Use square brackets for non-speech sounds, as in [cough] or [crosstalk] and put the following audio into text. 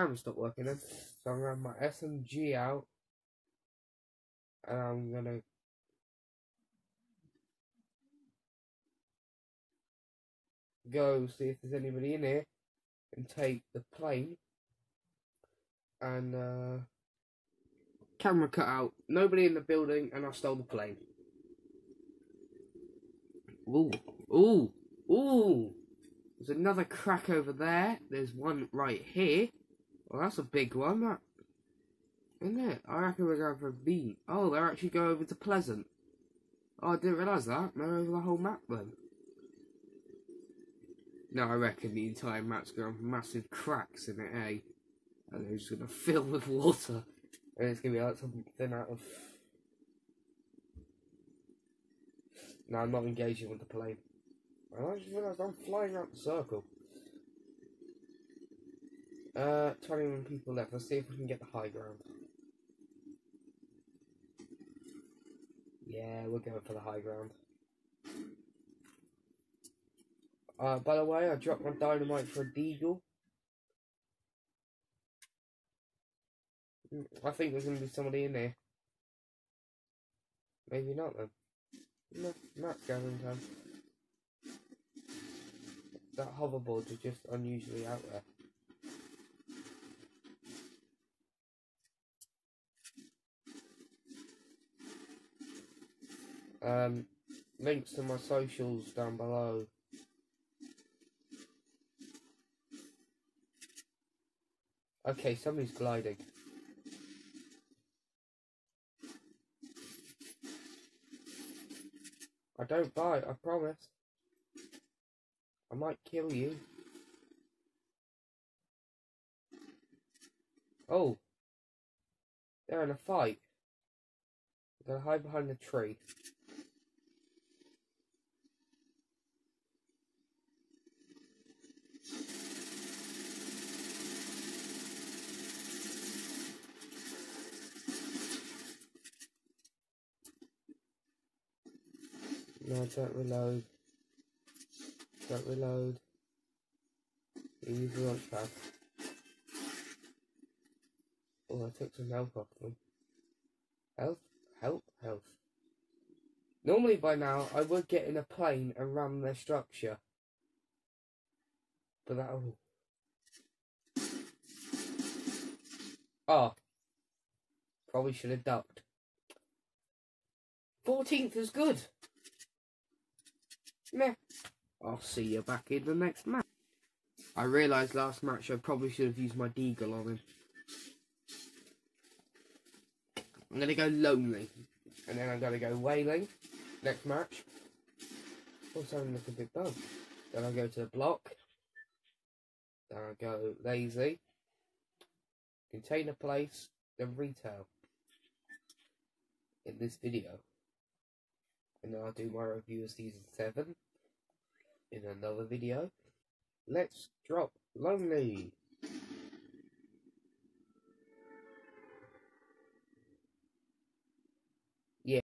camera stopped working then. So I'm gonna have my SMG out. And I'm gonna go see if there's anybody in here and take the plane. And uh camera cut out, nobody in the building, and I stole the plane. Ooh, ooh, ooh! There's another crack over there. There's one right here. Well, that's a big one, that. Isn't it? I reckon we're going for B. Oh, they're actually going over to Pleasant. Oh, I didn't realise that. They're over the whole map then. No, I reckon the entire map's have massive cracks in it, eh? And they're just going [laughs] to fill with water. And it's going to be like something out of... No, I'm not engaging with the plane. I just realised I'm flying around the circle. Uh, 21 people left. Let's see if we can get the high ground. Yeah, we're going for the high ground. Uh, by the way, I dropped my dynamite for a deagle. Mm, I think there's going to be somebody in there. Maybe not then. No, Matt's gathering time. That hoverboard is just unusually out there. Um, links to my socials down below. Okay, somebody's gliding. I don't bite, I promise. I might kill you. Oh. They're in a fight. Gonna hide behind the tree. No, don't reload. Don't reload. Use the launch pad. Oh, I took some health off them. Health, health, health. Normally by now I would get in a plane and ram their structure. But that oh. Oh. Probably should have ducked. 14th is good. I'll see you back in the next match. I realised last match I probably should have used my deagle on him. I'm going to go lonely. And then I'm going to go wailing. Next match. Oh, sounding like a big bug. Then I go to the block. Then I go lazy. Container place. Then retail. In this video. And I'll do my review of season 7 in another video. Let's drop Lonely.